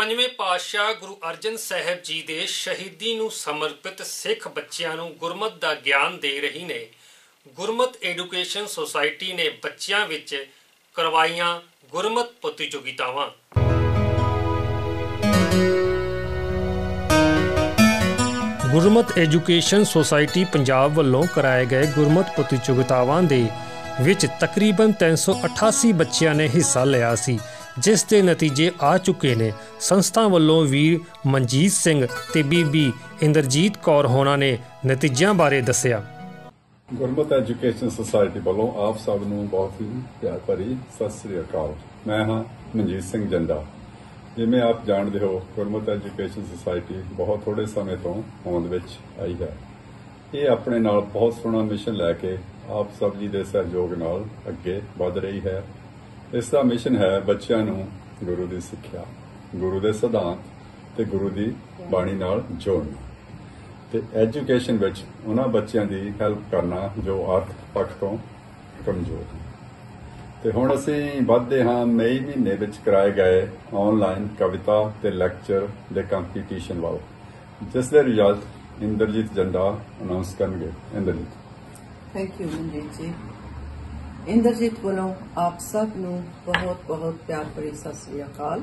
ਪੰਜਵੇਂ ਪਾਤਸ਼ਾਹ ਗੁਰੂ ਅਰਜਨ ਸਾਹਿਬ ਜੀ ਦੇ ਸ਼ਹੀਦੀ ਨੂੰ ਸਮਰਪਿਤ ਸਿੱਖ ਬੱਚਿਆਂ ਨੂੰ ਗੁਰਮਤ ਦਾ ਗਿਆਨ ਦੇ ਰਹੀ ਨੇ। ਗੁਰਮਤ ਐਜੂਕੇਸ਼ਨ ਸੁਸਾਇਟੀ ਨੇ ਬੱਚਿਆਂ ਵਿੱਚ ਕਰਵਾਈਆਂ ਗੁਰਮਤ ਪ੍ਰਤੀਯੋਗਿਤਾਵਾਂ। ਗੁਰਮਤ ਐਜੂਕੇਸ਼ਨ ਸੁਸਾਇਟੀ ਪੰਜਾਬ ਵੱਲੋਂ ਕਰਾਏ ਗਏ ਗੁਰਮਤ ਪ੍ਰਤੀਯੋਗਿਤਾਵਾਂ ਦੇ ਵਿੱਚ ਤਕਰੀਬਨ 388 ਬੱਚਿਆਂ ਨੇ ਹਿੱਸਾ ਲਿਆ ਸੀ। ਜਿਸ ਦੇ ਨਤੀਜੇ ਆ ਚੁੱਕੇ ਨੇ। ਸੰਸਥਾ ਵੱਲੋਂ ਵੀਰ ਮਨਜੀਤ ਸਿੰਘ ਤੇ ਬੀਬੀ ਇੰਦਰਜੀਤ ਕੌਰ ਹੋਣਾ ਨੇ ਨਤੀਜਿਆਂ ਬਾਰੇ ਦੱਸਿਆ। ਗੁਰਮਤਿ ਐਜੂਕੇਸ਼ਨ ਸੁਸਾਇਟੀ ਵੱਲੋਂ ਆਪ ਸਭ ਨੂੰ ਬਹੁਤ ਹੀ ਪਿਆਰ ਭਰੀ ਸਤਿ ਸ੍ਰੀ ਅਕਾਲ। ਮੈਂ ਹਾਂ ਮਨਜੀਤ ਸਿੰਘ ਜੰਡਾ। ਜਿਵੇਂ ਆਪ ਜਾਣਦੇ ਹੋ, ਗੁਰਮਤਿ ਐਜੂਕੇਸ਼ਨ ਸੁਸਾਇਟੀ ਬਹੁਤ ਥੋੜੇ ਸਮੇਂ ਤੋਂ ਹੋਂਦ ਵਿੱਚ ਆਈ ਹੈ। ਇਹ ਆਪਣੇ ਨਾਲ ਬਹੁਤ ਸੋਹਣਾ ਮਿਸ਼ਨ ਲੈ ਕੇ ਆਪ ਸਭ ਜੀ ਦੇ ਸਹਿਯੋਗ ਨਾਲ ਅੱਗੇ ਵਧ ਰਹੀ ਹੈ। ਇਸ ਦਾ ਮਿਸ਼ਨ ਹੈ ਬੱਚਿਆਂ ਨੂੰ ਗੁਰੂ ਦੀ ਸਿੱਖਿਆ, ਗੁਰੂ ਦੇ ਸਿਧਾਂਤ ਤੇ ਗੁਰੂ ਦੀ ਬਾਣੀ ਨਾਲ ਜੋੜਨਾ। ਤੇ ਐਜੂਕੇਸ਼ਨ ਵਿੱਚ ਉਹਨਾਂ ਬੱਚਿਆਂ ਦੀ ਹੈਲਪ ਕਰਨਾ ਜੋ ਆਰਥਿਕ ਪੱਖ ਤੋਂ ਕਮਜ਼ੋਰ ਹਨ। ਤੇ ਹੁਣ ਅਸੀਂ ਵੱਧਦੇ ਹਾਂ, ਮਈ ਮਹੀਨੇ ਵਿੱਚ ਕਰਾਏ ਗਏ ਆਨਲਾਈਨ ਕਵਿਤਾ ਤੇ ਲੈਕਚਰ ਦੇ ਕੰਪੀਟੀਸ਼ਨ ਵੱਲ, ਜਿਸ ਦੇ ਰਿਜ਼ਲਟ ਇੰਦਰਜੀਤ ਜੰਡਾ ਅਨਾਉਂਸ ਕਰਨਗੇ। ਇੰਦਰਜੀਤ। ਥੈਂਕ ਯੂ ਮਨਜੀਤ ਜੀ। ਇੰਦਰਜੀਤ ਵੱਲੋਂ ਆਪ ਸਭ ਨੂੰ ਬਹੁਤ ਬਹੁਤ ਪਿਆਰ ਭਰੀ ਸਤਿ ਸ੍ਰੀ ਅਕਾਲ।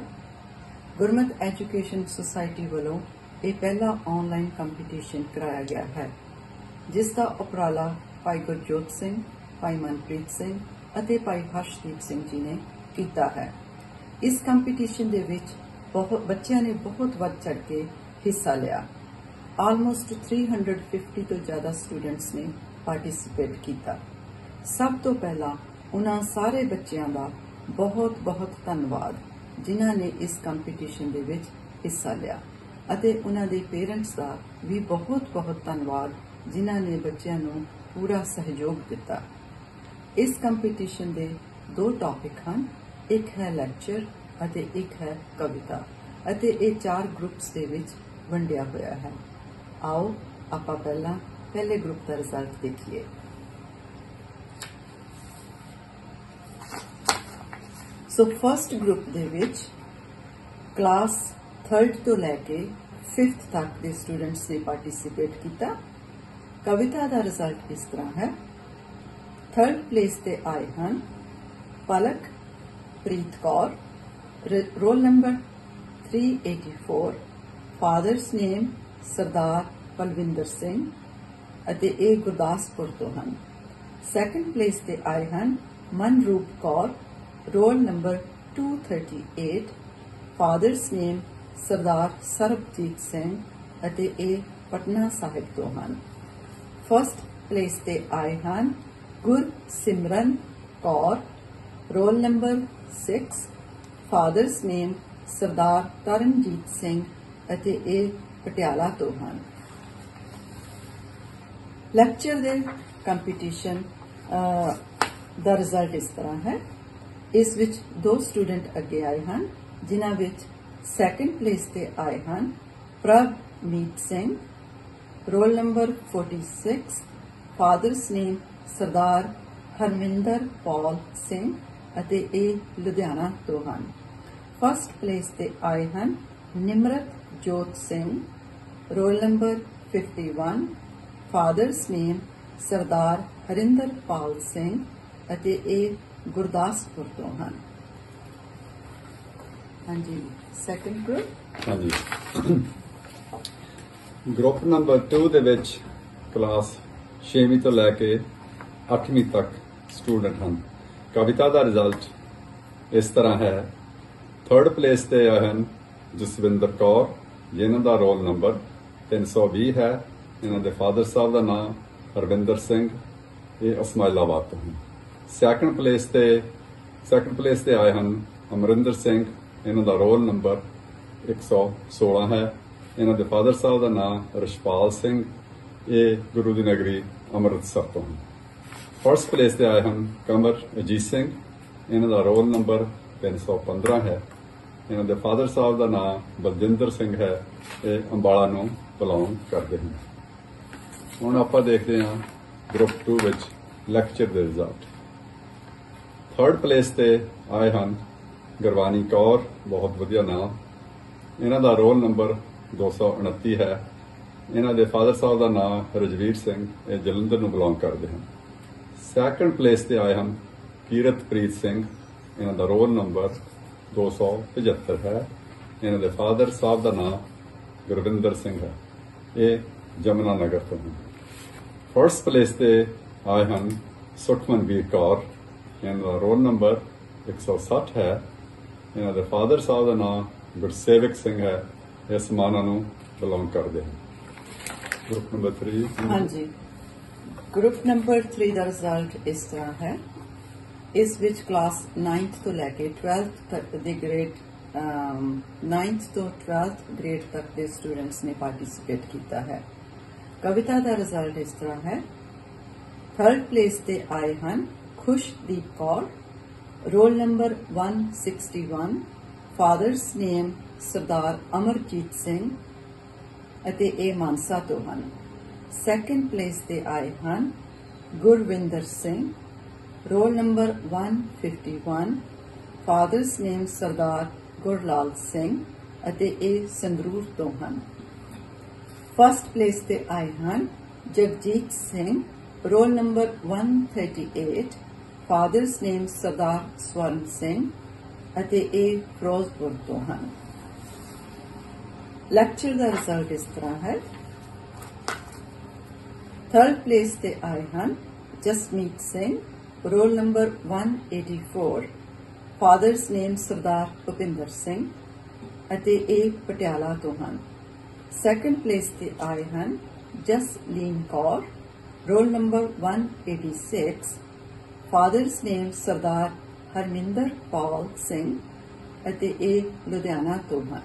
ਗੁਰਮਤ ਐਜੂਕੇਸ਼ਨ ਸੁਸਾਇਟੀ ਵੱਲੋਂ ਇਹ ਪਹਿਲਾ ਆਨਲਾਈਨ ਕੰਪੀਟੀਸ਼ਨ ਕਰਾਇਆ ਗਿਆ ਹੈ, ਜਿਸ ਦਾ ਉਪਰਾਲਾ ਭਾਈ ਗੁਰਜੋਤ ਸਿੰਘ, ਭਾਈ ਮਨਪ੍ਰੀਤ ਸਿੰਘ ਅਤੇ ਭਾਈ ਹਰਸ਼ਦੀਪ ਸਿੰਘ ਜੀ ਨੇ ਕੀਤਾ ਹੈ। ਇਸ ਕੰਪੀਟੀਸ਼ਨ ਦੇ ਵਿੱਚ ਬਹੁਤ ਬੱਚਿਆਂ ਨੇ ਬਹੁਤ ਵੱਧ ਚੜ ਕੇ ਹਿੱਸਾ ਲਿਆ। ਆਲਮੋਸਟ 350 ਤੋਂ ਜ਼ਿਆਦਾ ਸਟੂਡੈਂਟਸ ਨੇ ਪਾਰਟਿਸਿਪੇਟ ਕੀਤਾ। ਸਭ ਤੋਂ ਪਹਿਲਾਂ ਉਹਨਾਂ ਸਾਰੇ ਬੱਚਿਆਂ ਦਾ ਬਹੁਤ ਬਹੁਤ ਧੰਨਵਾਦ, ਜਿਨ੍ਹਾਂ ਨੇ ਇਸ ਕੰਪੀਟੀਸ਼ਨ ਦੇ ਵਿੱਚ ਹਿੱਸਾ ਲਿਆ। ਅਤੇ ਉਹਨਾਂ ਦੇ ਪੇਰੈਂਟਸ ਦਾ ਵੀ ਬਹੁਤ ਬਹੁਤ ਧੰਨਵਾਦ, ਜਿਨ੍ਹਾਂ ਨੇ ਬੱਚਿਆਂ ਨੂੰ ਪੂਰਾ ਸਹਿਯੋਗ ਦਿੱਤਾ। ਇਸ ਕੰਪੀਟੀਸ਼ਨ ਦੇ ਦੋ ਟੌਪਿਕ ਹਨ, ਇੱਕ ਹੈ ਲੈਕਚਰ ਅਤੇ ਇੱਕ ਹੈ ਕਵਿਤਾ। ਅਤੇ ਇਹ ਚਾਰ ਗਰੁੱਪਸ ਦੇ ਵਿੱਚ ਵੰਡਿਆ ਹੋਇਆ ਹੈ। ਆਓ ਆਪਾਂ ਪਹਿਲਾਂ ਪਹਿਲੇ ਗਰੁੱਪ ਦਾ ਰਿਜ਼ਲਟ ਦੇਖੀਏ। ਸੋ ਫਰਸਟ ਗਰੁੱਪ ਦੇ ਵਿੱਚ ਕਲਾਸ 3rd ਤੋਂ ਲੈ ਕੇ 5th ਤੱਕ ਦੇ ਸਟੂਡੈਂਟਸ ਨੇ ਪਾਰਟਿਸਿਪੇਟ ਕੀਤਾ। ਕਵਿਤਾ ਦਾ ਰਿਜ਼ਲਟ ਇਸ ਤਰ੍ਹਾਂ ਹੈ? 3rd ਪਲੇਸ ਤੇ ਆਏ ਹਨ Palakpreet Kaur roll number 384 father's name Sardar Palwinder Singh ਅਤੇ ਇਹ ਗੁਰਦਾਸਪੁਰ ਤੋਂ ਹਨ। ਸੈਕੰਡ ਪਲੇਸ ਤੇ ਆਏ ਹਨ Manroop Kaur roll number 238 father's name Sardar Sarabjit Singh ਅਤੇ ਇਹ ਪਟਨਾ ਸਾਹਿਬ ਤੋਂ ਹਨ। ਫਸਟ ਪਲੇਸ ਤੇ ਆਏ ਹਨ Gursimran Kaur, roll number 6 father's name Sardar Taranjit Singh ਅਤੇ ਇਹ ਪਟਿਆਲਾ ਤੋਂ ਹਨ। ਲੈਕਚਰ ਦੇ ਕੰਪੀਟੀਸ਼ਨ ਦਾ ਰਿਜ਼ਲਟ ਇਸ ਤਰ੍ਹਾਂ ਹੈ। ਇਸ ਵਿੱਚ ਦੋ ਸਟੂਡੈਂਟ ਅੱਗੇ ਆਏ ਹਨ, ਜਿਨ੍ਹਾਂ ਵਿੱਚ ਸੈਕੰਡ ਪਲੇਸ ਤੇ ਆਏ ਹਨ Prabhmeet Singh roll number 46 father's name Sardar Harminder Pal Singh ਅਤੇ ਇਹ ਲੁਧਿਆਣਾ ਤੋਂ ਹਨ। ਫਸਟ ਪਲੇਸ ਤੇ ਆਏ ਹਨ Nimratjot Singh roll number 51 father's name Sardar Harinder Pal Singh ਅਤੇ ਇਹ ਗੁਰਦਾਸਪੁਰ ਤੋਂ ਹਨ। ਹਾਂਜੀ ਸੈਕੰਡ ਗਰੁੱਪ ਹਾਂਜੀ। ਗਰੁੱਪ ਨੰਬਰ 2 ਦੇ ਵਿੱਚ ਕਲਾਸ 6ਵੀਂ ਤੋਂ ਲੈ ਕੇ 8ਵੀਂ ਤੱਕ ਸਟੂਡੈਂਟ ਹਨ। ਕਵਿਤਾ ਦਾ ਰਿਜ਼ਲਟ ਇਸ ਤਰ੍ਹਾਂ ਹੈ। ਥਰਡ ਪਲੇਸ ਤੇ ਆਏ ਹਨ ਜਸਵਿੰਦਰ ਕੌਰ। ਜਿਨ੍ਹਾਂ ਦਾ ਰੋਲ ਨੰਬਰ 320 ਹੈ। ਇਹਨਾਂ ਦੇ ਫਾਦਰ ਸਾਹਿਬ ਦਾ ਨਾਮ ਹਰਵਿੰਦਰ ਸਿੰਘ। ਇਹ ਅਸਮਾਇਲਾਬਾਦ ਤੋਂ ਹਨ। ਸੈਕੰਡ ਪਲੇਸ ਤੇ ਸੈਕੰਡ ਪਲੇਸ ਤੇ ਆਏ ਹਨ ਅਮਰਿੰਦਰ ਸਿੰਘ, ਇਹਨਾਂ ਦਾ ਰੋਲ ਨੰਬਰ 116 ਹੈ। ਇਹਨਾਂ ਦੇ ਫਾਦਰ ਸਾਹਿਬ ਦਾ ਨਾਮ ਰਸ਼ਪਾਲ ਸਿੰਘ, ਇਹ ਗੁਰੂ ਦੀ ਨਗਰੀ ਅੰਮ੍ਰਿਤਸਰ ਤੋਂ ਹਨ। ਫਰਸਟ ਪਲੇਸ ਤੇ ਆਏ ਹਨ ਕਮਰ ਅਜੀਤ ਸਿੰਘ, ਇਹਨਾਂ ਦਾ ਰੋਲ ਨੰਬਰ 315 ਹੈ। ਇਹਨਾਂ ਦੇ ਫਾਦਰ ਸਾਹਿਬ ਦਾ ਨਾਮ ਬਲਜਿੰਦਰ ਸਿੰਘ ਹੈ, ਇਹ ਅੰਬਾਲਾ ਨੂੰ ਬਿਲੋਂਗ ਕਰਦੇ ਹਨ। ਹੁਣ ਆਪਾਂ ਦੇਖਦੇ ਹਾਂ ਗਰੁੱਪ 2 ਵਿੱਚ ਲੈਕਚਰ ਦੇ ਰਿਜ਼ਲਟ ਥਰਡ ਪਲੇਸ ਤੇ ਆਏ ਹਨ ਗਰਵਾਨੀ ਕੌਰ, ਬਹੁਤ ਵਧੀਆ ਨਾਮ। ਇਹਨਾਂ ਦਾ ਰੋਲ ਨੰਬਰ 229 ਹੈ। ਇਹਨਾਂ ਦੇ ਫਾਦਰ ਸਾਹਿਬ ਦਾ ਨਾਮ ਰਜਵੀਰ ਸਿੰਘ, ਇਹ ਜਲੰਧਰ ਨੂੰ ਬਿਲੋਂਗ ਕਰਦੇ ਹਨ। ਸੈਕੰਡ ਪਲੇਸ ਤੇ ਆਏ ਹਨ ਕੀਰਤਪ੍ਰੀਤ ਸਿੰਘ। ਇਹਨਾਂ ਦਾ ਰੋਲ ਨੰਬਰ 275 ਹੈ। ਇਹਨਾਂ ਦੇ ਫਾਦਰ ਸਾਹਿਬ ਦਾ ਨਾਮ ਗੁਰਵਿੰਦਰ ਸਿੰਘ ਹੈ। ਇਹ ਜਮਨਾ ਨਗਰ ਤੋਂ ਹਨ। ਫਰਸਟ ਪਲੇਸ ਤੇ ਆਏ ਹਨ ਸੁਖਮਨਵੀਰ ਕੌਰ। ਇਹਨਾਂ ਦਾ ਰੋਲ ਨੰਬਰ 160 ਹੈ। ਇਹਨਾਂ ਦੇ ਫਾਦਰ ਸਾਹਿਬ ਦਾ ਨਾਮ ਗੁਰਸੇਵਕ ਸਿੰਘ ਹੈ। ਇਹ ਸਮਾਨਾਂ ਨੂੰ ਬਿਲੋਂਗ ਕਰਦੇ ਹਨ। ਗਰੁੱਪ ਨੰਬਰ 3 ਹਾਂਜੀ। ਗਰੁੱਪ ਨੰਬਰ 3 ਦਾ ਰਿਜ਼ਲਟ ਇਸ ਤਰ੍ਹਾਂ ਹੈ। ਇਸ ਵਿੱਚ ਕਲਾਸ 9th ਤੋਂ ਲੈ ਕੇ 12th ਤੱਕ ਦੇ ਗ੍ਰੇਡ 9th ਤੋਂ 12th ਗ੍ਰੇਡ ਤੱਕ ਦੇ ਸਟੂਡੈਂਟਸ ਨੇ ਪਾਰਟਿਸਿਪੇਟ ਕੀਤਾ ਹੈ। ਕਵਿਤਾ ਦਾ ਰਿਜ਼ਲਟ ਇਸ ਤਰ੍ਹਾਂ ਹੈ। ਥਰਡ ਪਲੇਸ ਤੇ ਆਏ ਹਨ Khushdeep Kaur, roll number 161 father's name Sardar Amarjit Singh ਅਤੇ ਇਹ ਮਾਨਸਾ ਤੋਂ ਹਨ। ਸੈਕੰਡ ਪਲੇਸ ਤੇ ਆਏ ਹਨ Gurwinder Singh, roll number 151 father's name Sardar Gurlal Singh ਅਤੇ ਇਹ ਸੰਗਰੂਰ ਤੋਂ ਹਨ। ਫਸਟ ਪਲੇਸ ਤੇ ਆਏ ਹਨ Jagjit Singh, roll number 138 father's name Sardar Swaran Singh ਅਤੇ ਇਹ ਫਿਰੋਜ਼ਪੁਰ ਤੋਂ ਹਨ। ਲੈਕਚਰ ਦਾ ਰਿਜ਼ਲਟ ਇਸ ਤਰ੍ਹਾਂ ਹੈ। ਥਰਡ ਪਲੇਸ ਤੇ ਆਏ ਹਨ Jasmeet Singh roll number 184 father's name Sardar Bhupinder Singh ਅਤੇ ਇਹ ਪਟਿਆਲਾ ਤੋਂ ਹਨ। ਸੈਕੰਡ ਪਲੇਸ ਤੇ ਆਏ ਹਨ Jasleen Kaur roll number 186 father's name Sardar Harminder Pal Singh ਅਤੇ ਇਹ ਲੁਧਿਆਣਾ ਤੋਂ ਹਨ।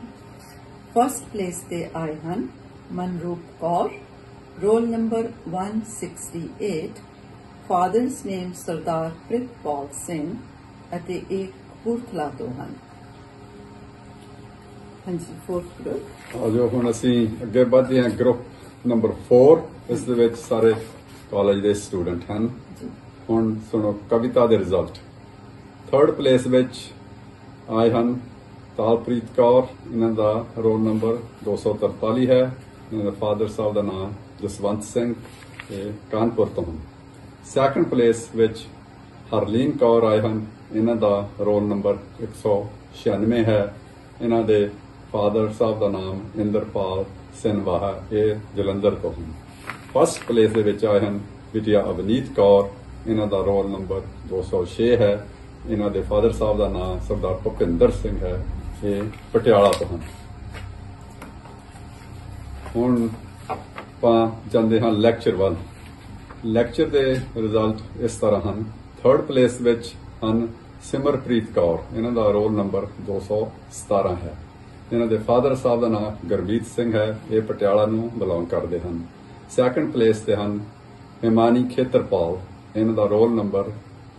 ਫਰਸਟ ਪਲੇਸ ਤੇ ਆਏ ਹਨ Manroop Kaur. Roll number 168 father's name Sardar Pritpal Singh ਅਤੇ ਇਹ ਕਪੂਰਥਲਾ ਤੋਂ ਹਨ। ਹਾਂਜੀ ਫੋਰਥ ਗਰੁੱਪ ਆਜੋ ਹੁਣ ਅਸੀਂ ਅੱਗੇ ਵਧਦੇ ਹਾਂ। ਗਰੁੱਪ ਨੰਬਰ 4 ਇਸ ਦੇ ਵਿੱਚ ਸਾਰੇ ਕਾਲਜ ਦੇ ਸਟੂਡੈਂਟ ਹਨ। ਜੀ। ਹੁਣ ਸੁਣੋ, ਕਵਿਤਾ ਦੇ ਰਿਜ਼ਲਟ ਥਰਡ ਪਲੇਸ ਵਿੱਚ ਆਏ ਹਨ ਤਾਲਪ੍ਰੀਤ ਕੌਰ, ਇਹਨਾਂ ਦਾ ਰੋਲ ਨੰਬਰ 243 ਹੈ। ਇਹਨਾਂ ਦੇ ਫਾਦਰ ਸਾਹਿਬ ਦਾ ਨਾਮ ਜਸਵੰਤ ਸਿੰਘ ਇਹ ਕਾਨਪੁਰ ਤੋਂ ਹਨ। ਸੈਕੰਡ ਪਲੇਸ ਵਿੱਚ ਹਰਲੀਨ ਕੌਰ ਆਏ ਹਨ। ਇਹਨਾਂ ਦਾ ਰੋਲ ਨੰਬਰ 196 ਹੈ। ਇਹਨਾਂ ਦੇ ਫਾਦਰ ਸਾਹਿਬ ਦਾ ਨਾਮ ਇੰਦਰਪਾਲ ਸਿਨਵਾਹਾ, ਇਹ ਜਲੰਧਰ ਤੋਂ ਹਨ। ਫਸਟ ਪਲੇਸ ਦੇ ਵਿੱਚ ਆਏ ਹਨ ਬਿਟਿਆ ਅਵਨੀਤ ਕੌਰ ਇਹਨਾਂ ਦਾ ਰੋਲ ਨੰਬਰ 206 ਹੈ। ਇਹਨਾਂ ਦੇ ਫਾਦਰ ਸਾਹਿਬ ਦਾ ਨਾਮ ਸਰਦਾਰ ਭੁਪਿੰਦਰ ਸਿੰਘ ਹੈ। ਇਹ ਪਟਿਆਲਾ ਤੋਂ ਹਨ। ਹੁਣ ਆਪਾਂ ਜਾਂਦੇ ਹਾਂ ਲੈਕਚਰ ਵੱਲ। ਲੈਕਚਰ ਦੇ ਰਿਜ਼ਲਟ ਇਸ ਤਰ੍ਹਾਂ ਹਨ। ਥਰਡ ਪਲੇਸ ਵਿੱਚ ਹਨ ਸਿਮਰਪ੍ਰੀਤ ਕੌਰ। ਇਹਨਾਂ ਦਾ ਰੋਲ ਨੰਬਰ 217 ਹੈ। ਇਹਨਾਂ ਦੇ ਫਾਦਰ ਸਾਹਿਬ ਦਾ ਨਾਮ ਗੁਰਮੀਤ ਸਿੰਘ ਹੈ। ਇਹ ਪਟਿਆਲਾ ਨੂੰ ਬਿਲੋਂਗ ਕਰਦੇ ਹਨ। ਸੈਕੰਡ ਪਲੇਸ ਤੇ ਹਨ ਹਿਮਾਨੀ ਖੇਤਰਪਾਲ। ਇਹਨਾਂ ਦਾ ਰੋਲ ਨੰਬਰ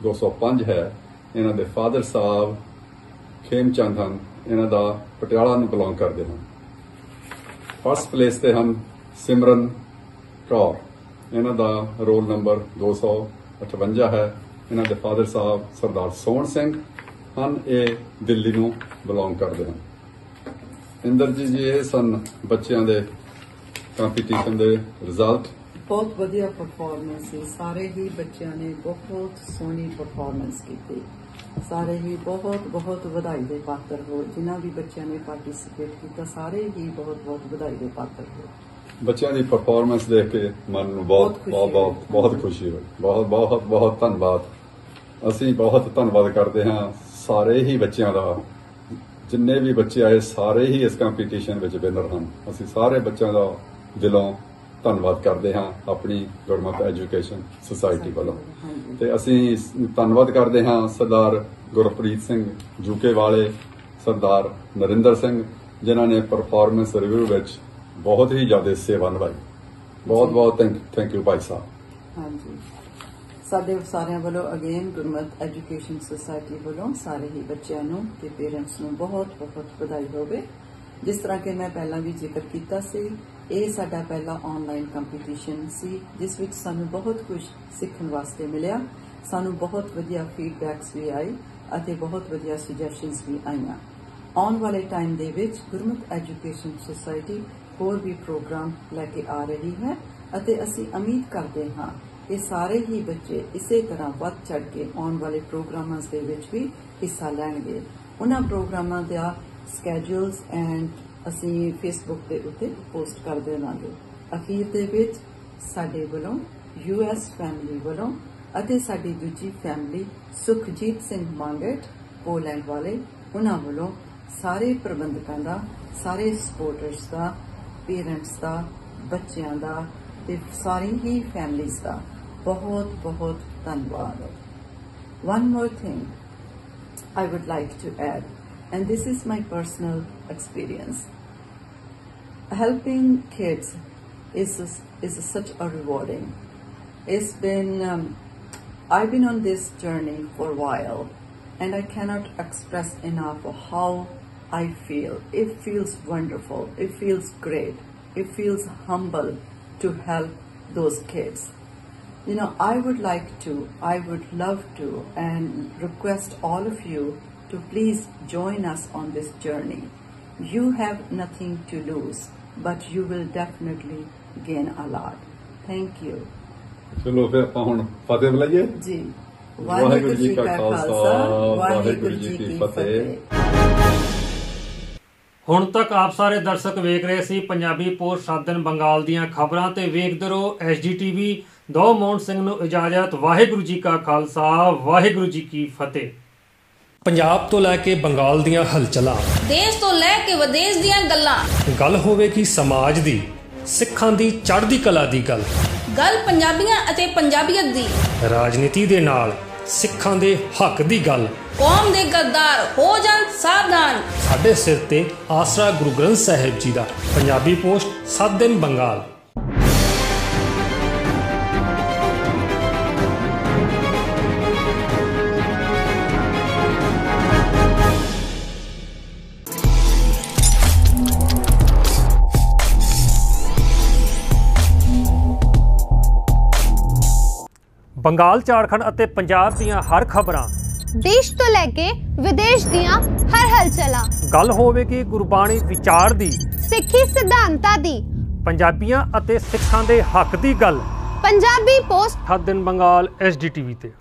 205 ਹੈ। ਇਹਨਾਂ ਦੇ ਫਾਦਰ ਸਾਹਿਬ ਖੇਮ ਚੰਦ ਹਨ। ਇਹਨਾਂ ਦਾ ਪਟਿਆਲਾ ਨੂੰ ਬਿਲੋਂਗ ਕਰਦੇ ਹਨ। ਫਸਟ ਪਲੇਸ ਤੇ ਹਨ ਸਿਮਰਨ ਕੌਰ। ਇਹਨਾਂ ਦਾ ਰੋਲ ਨੰਬਰ 258 ਹੈ। ਇਹਨਾਂ ਦੇ ਫਾਦਰ ਸਾਹਿਬ ਸਰਦਾਰ ਸੋਹਣ ਸਿੰਘ ਹਨ। ਇਹ ਦਿੱਲੀ ਨੂੰ ਬਿਲੋਂਗ ਕਰਦੇ ਹਨ। ਇੰਦਰਜੀਤ ਜੀ, ਇਹ ਸਨ ਬੱਚਿਆਂ ਦੇ ਕੰਪੀਟੀਸ਼ਨ ਦੇ ਰਿਜ਼ਲਟ ਬਹੁਤ ਵਧੀਆ ਪਰਫਾਰਮੈਂਸ ਸੀ। ਸਾਰੇ ਹੀ ਬੱਚਿਆਂ ਨੇ ਬਹੁਤ ਸੋਹਣੀ ਪਰਫਾਰਮੈਂਸ ਕੀਤੀ। ਸਾਰੇ ਹੀ ਬਹੁਤ ਬਹੁਤ ਵਧਾਈ ਦੇ ਪਾਤਰ ਹੋ। ਜਿਨ੍ਹਾਂ ਵੀ ਬੱਚਿਆਂ ਨੇ ਪਾਰਟਿਸਿਪੇਟ ਕੀਤਾ ਸਾਰੇ ਹੀ ਬਹੁਤ ਬਹੁਤ ਵਧਾਈ ਦੇ ਪਾਤਰ ਹੋ। ਬੱਚਿਆਂ ਦੀ ਪਰਫਾਰਮੈਂਸ ਦੇਖ ਕੇ ਮਨ ਨੂੰ ਬਹੁਤ ਬਹੁਤ ਬਹੁਤ ਖੁਸ਼ੀ ਹੋਈ। ਬਹੁਤ ਬਹੁਤ ਬਹੁਤ ਧੰਨਵਾਦ। ਅਸੀਂ ਬਹੁਤ ਧੰਨਵਾਦ ਕਰਦੇ ਹਾਂ ਸਾਰੇ ਹੀ ਬੱਚਿਆਂ ਦਾ। ਜਿੰਨੇ ਵੀ ਬੱਚੇ ਆਏ ਸਾਰੇ ਹੀ ਇਸ ਕੰਪੀਟੀਸ਼ਨ ਵਿੱਚ ਵਿਨਰ ਹਨ। ਅਸੀਂ ਸਾਰੇ ਬੱਚਿਆਂ ਦਾ ਦਿਲੋਂ ਧੰਨਵਾਦ ਕਰਦੇ ਹਾਂ ਆਪਣੀ ਗੁਰਮਤ ਐਜੂਕੇਸ਼ਨ ਸੁਸਾਇਟੀ ਵੱਲੋਂ। ਤੇ ਅਸੀਂ ਧੰਨਵਾਦ ਕਰਦੇ ਹਾਂ ਸਰਦਾਰ ਗੁਰਪ੍ਰੀਤ ਸਿੰਘ ਜੂਕੇ ਵਾਲੇ ਸਰਦਾਰ ਨਰਿੰਦਰ ਸਿੰਘ ਜਿਨ੍ਹਾਂ ਨੇ ਪਰਫਾਰਮੈਂਸ ਰਿਵਿਊ ਵਿੱਚ ਬਹੁਤ ਹੀ ਜ਼ਿਆਦਾ ਸੇਵਾ ਨਿਭਾਈ। ਬਹੁਤ ਬਹੁਤ thank thank you Bhai Sahib. ਹਾਂਜੀ। ਸਾਡੇ ਸਾਰਿਆਂ ਵੱਲੋਂ ਅਗੇਨ ਗੁਰਮਤ ਐਜੂਕੇਸ਼ਨ ਸੁਸਾਇਟੀ ਵੱਲੋਂ ਸਾਰੇ ਹੀ ਬੱਚਿਆਂ ਨੂੰ ਤੇ ਪੇਰੈਂਟਸ ਨੂੰ ਬਹੁਤ ਬਹੁਤ ਵਧਾਈ ਹੋਵੇ। ਜਿਸ ਤਰ੍ਹਾਂ ਕਿ ਮੈਂ ਪਹਿਲਾਂ ਵੀ ਜ਼ਿਕਰ ਕੀਤਾ ਸੀ ਇਹ ਸਾਡਾ ਪਹਿਲਾ ਆਨਲਾਈਨ ਕੰਪੀਟੀਸ਼ਨ ਸੀ, ਜਿਸ ਵਿੱਚ ਸਾਨੂੰ ਬਹੁਤ ਕੁਝ ਸਿੱਖਣ ਵਾਸਤੇ ਮਿਲਿਆ। ਸਾਨੂੰ ਬਹੁਤ ਵਧੀਆ ਫੀਡਬੈਕਸ ਵੀ ਆਏ ਅਤੇ ਬਹੁਤ ਵਧੀਆ ਸੁਜੈਸ਼ਨਸ ਵੀ ਆਈਆਂ। ਆਉਣ ਵਾਲੇ ਟਾਈਮ ਦੇ ਵਿੱਚ ਗੁਰਮੁਖ ਐਜੂਕੇਸ਼ਨ ਸੁਸਾਇਟੀ ਹੋਰ ਵੀ ਪ੍ਰੋਗਰਾਮ ਲੈ ਕੇ ਆ ਰਹੀ ਹੈ ਅਤੇ ਅਸੀਂ ਉਮੀਦ ਕਰਦੇ ਹਾਂ ਕਿ ਸਾਰੇ ਹੀ ਬੱਚੇ ਇਸੇ ਤਰ੍ਹਾਂ ਵੱਧ ਚੜ ਕੇ ਆਉਣ ਵਾਲੇ ਪ੍ਰੋਗਰਾਮਾਂ ਦੇ ਵਿੱਚ ਵੀ ਹਿੱਸਾ ਲੈਣਗੇ। ਉਹਨਾਂ ਪ੍ਰੋਗਰਾਮਾਂ ਦਾ ਸਕੇਡਿਊਲਸ ਐਂਡ ਅਸੀਂ ਫੇਸਬੁੱਕ ਦੇ ਉੱਤੇ ਪੋਸਟ ਕਰ ਦੇਵਾਂਗੇ ਅਖੀਰ ਦੇ ਵਿੱਚ ਸਾਡੇ ਵੱਲੋਂ ਯੂਐਸ ਫੈਮਿਲੀ ਵੱਲੋਂ ਅਤੇ ਸਾਡੀ ਦੂਜੀ ਫੈਮਿਲੀ ਸੁਖਜੀਤ ਸਿੰਘ ਮੰਗਟ ਪੋਲੈਂਡ ਵਾਲੇ ਉਹਨਾਂ ਵੱਲੋਂ ਸਾਰੇ ਪ੍ਰਬੰਧਕਾਂ ਦਾ ਸਾਰੇ ਸਪੋਰਟਰਸ ਦਾ ਪੇਰੈਂਟਸ ਦਾ ਬੱਚਿਆਂ ਦਾ ਤੇ ਸਾਰੀ ਹੀ ਫੈਮਿਲੀਜ਼ ਦਾ ਬਹੁਤ ਬਹੁਤ ਧੰਨਵਾਦ। One more thing I would like to add, and this is my personal experience. Helping kids is is such a rewarding. It's been um, I've been on this journey for a while, and I cannot express enough how I feel. It feels wonderful. It feels great. It feels humble to help those kids. You know, I would like to, I would love to, and request all of you to please join us on this journey. You have nothing to lose, but you will definitely gain a lot. Thank you. ਚਲੋ ਫਿਰ ਆਪਾਂ ਹੁਣ ਫਤਿਹ ਬੁਲਾਈਏ ਜੀ ਵਾਹਿਗੁਰੂ ਜੀ ਕਾ ਖਾਲਸਾ, ਵਾਹਿਗੁਰੂ ਜੀ ਕੀ ਫਤਿਹ। ਹੁਣ ਤੱਕ ਆਪ ਸਾਰੇ ਦਰਸ਼ਕ ਵੇਖ ਰਹੇ ਸੀ ਪੰਜਾਬੀ ਪੋਸਟ ਸੱਤ ਦਿਨ ਬੰਗਾਲ ਦੀਆਂ ਖਬਰਾਂ ਤੇ ਵੇਖਦੇ ਰਹੋ ਐਸਜੀਟੀਵੀ ਦੋ ਮੋਹਨ ਸਿੰਘ ਨੂੰ ਇਜਾਜ਼ਤ ਵਾਹਿਗੁਰੂ ਜੀ ਕਾ ਖਾਲਸਾ ਵਾਹਿਗੁਰੂ ਜੀ ਕੀ ਫਤਿਹ ਪੰਜਾਬ ਤੋਂ ਲੈ ਕੇ ਬੰਗਾਲ ਦੀਆਂ ਹਲਚਲਾਂ। ਦੇਸ਼ ਤੋਂ ਲੈ ਕੇ ਵਿਦੇਸ਼ ਦੀਆਂ ਗੱਲਾਂ। ਗੱਲ ਹੋਵੇਗੀ ਸਮਾਜ ਦੀ ਸਿੱਖਾਂ ਦੀ ਚੜ੍ਹਦੀ ਕਲਾ ਦੀ ਗੱਲ। ਗੱਲ ਪੰਜਾਬੀਆਂ ਅਤੇ ਪੰਜਾਬੀਅਤ ਦੀ। ਰਾਜਨੀਤੀ ਦੇ ਨਾਲ ਸਿੱਖਾਂ ਦੇ ਹੱਕ ਦੀ ਗੱਲ। ਕੌਮ ਦੇ ਗੱਦਾਰ ਹੋ ਜਾਣ ਸਾਵਧਾਨ। ਸਾਡੇ ਸਿਰ ਤੇ ਆਸਰਾ ਗੁਰੂ ਗ੍ਰੰਥ ਸਾਹਿਬ ਜੀ ਦਾ ਪੰਜਾਬੀ ਪੋਸਟ 7 ਦਿਨ ਬੰਗਾਲ। ਬੰਗਾਲ ਝਾਰਖੰਡ ਅਤੇ ਪੰਜਾਬ ਦੀਆਂ ਹਰ ਖਬਰਾਂ। ਦੇਸ਼ ਤੋਂ ਲੈ ਕੇ ਵਿਦੇਸ਼ ਦੀਆਂ ਹਰ ਹਲਚਲਾਂ। ਗੱਲ ਹੋਵੇਗੀ ਗੁਰਬਾਣੀ ਵਿਚਾਰ ਦੀ। ਸਿੱਖੀ ਸਿਧਾਂਤਾਂ ਦੀ। ਪੰਜਾਬੀਆਂ ਅਤੇ ਸਿੱਖਾਂ ਦੇ ਹੱਕ ਦੀ ਗੱਲ। ਪੰਜਾਬੀ ਪੋਸਟ। 7 ਦਿਨ ਬੰਗਾਲ ਐਸਡੀਟੀਵੀ ਤੇ।